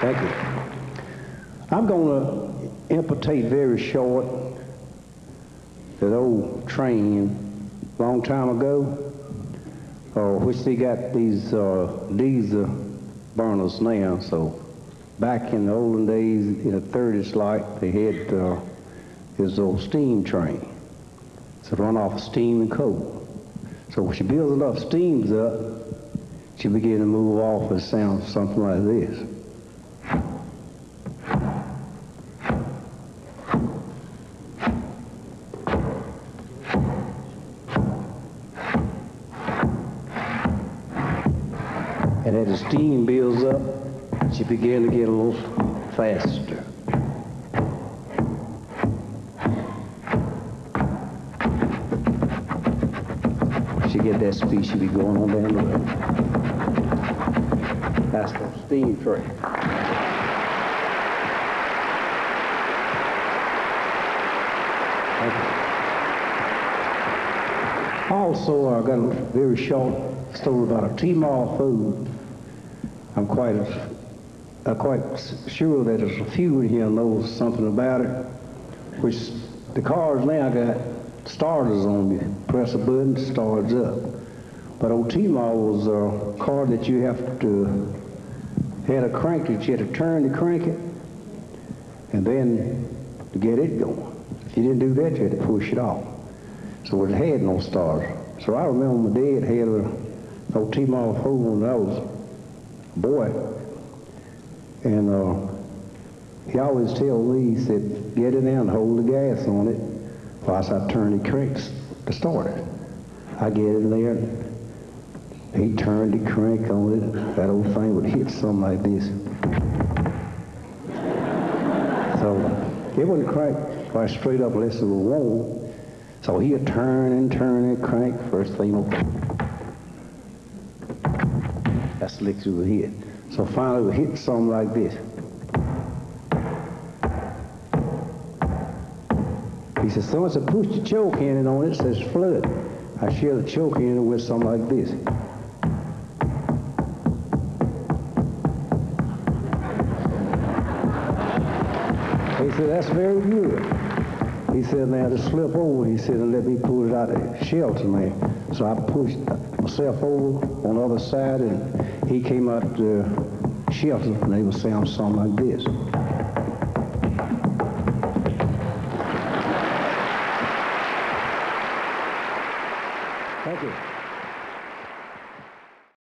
Thank you. I'm going to imitate very short that old train long time ago, uh, which they got these uh, diesel burners now. So back in the olden days, in the 30s, like they had uh, this old steam train. So run off of steam and coal. So when she builds enough steams up, she begin to move off and sound something like this. And as the steam builds up, she began to get a little faster. She get that speed, she be going on down the road. That's the steam train. Also, I got a very short story about a T-Model Ford. Quite, quite sure that there's a few in here knows something about it, which the cars now got starters on you. Press a button, starts up. But old was a car that you have to, had a crank that you had to turn to crank it, and then to get it going. If you didn't do that, you had to push it off. So it had no stars. So I remember my dad had a old Ford when I was boy. And uh, he always tell me, he said, get it in, hold the gas on it, whilst I turn the crank to start it. I get in there, he turned the crank on it, that old thing would hit something like this. So it wouldn't crank right straight up unless it was warm. So he'd turn and turn and crank. First thing, that slicks would hit. So finally, we hit something like this. He said, so I push the choke handle on it, says flood. I share the choke handle with something like this. He said, that's very good. He said, now to slip over, he said, and let me pull it out of the shelter man. So I pushed myself over on the other side, and he came out the shelter, and they would sound something like this. Thank you.